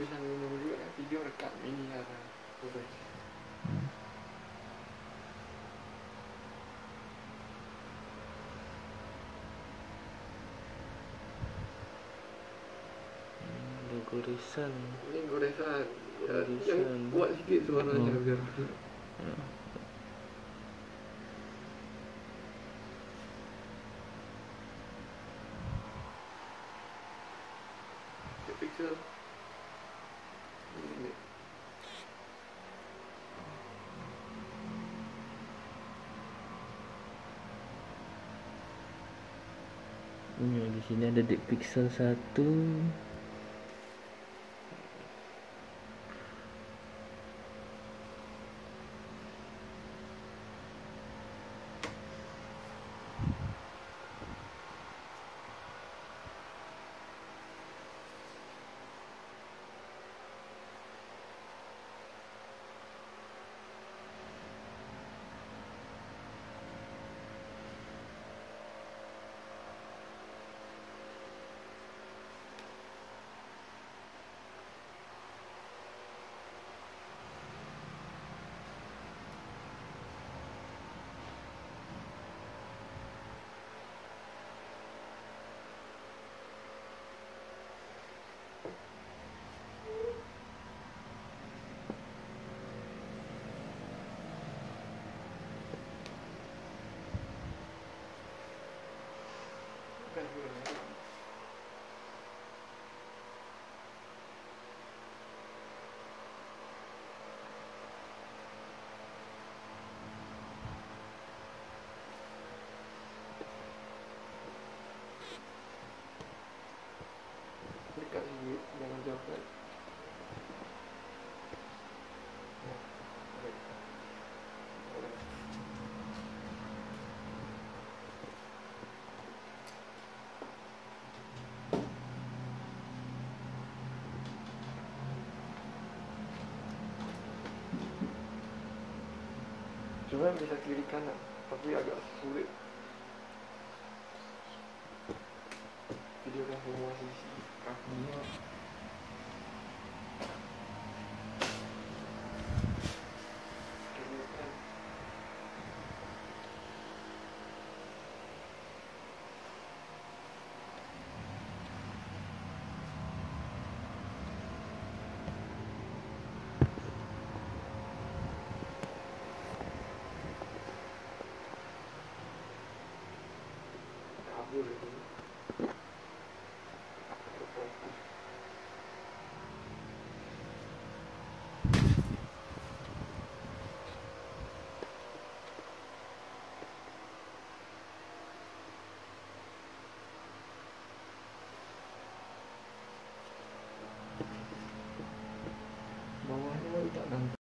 Bisa minum juga kan video rekam ini. Boleh. Ada goresan. Ini goresan. Ya, Goresan. yang kuat sikit suaranya Hmm. biar. Cek pixel. Ini. Ini di sini ada deep pixel. Bukan gula. Dekat sikit, jangan baik. Baik. Cuma bisa kiri kanan, tapi agak sulit. Video kan semua sisi Gracias.